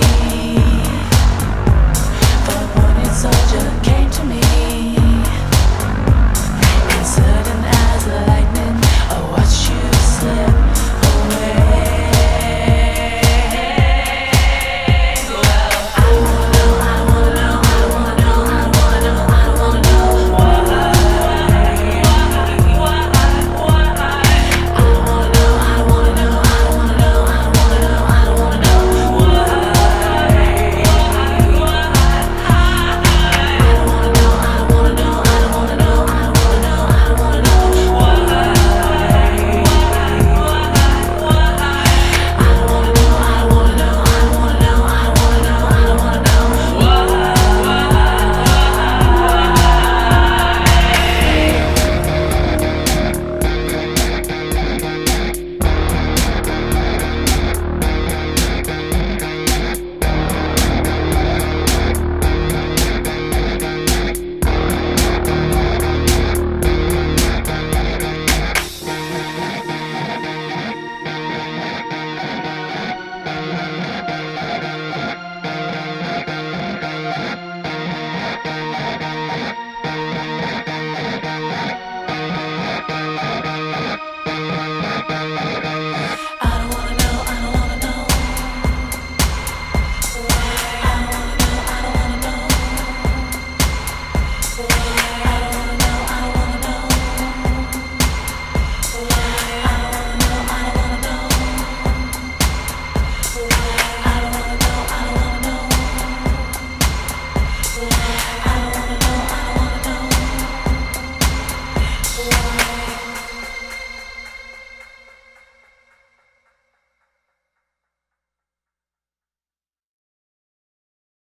see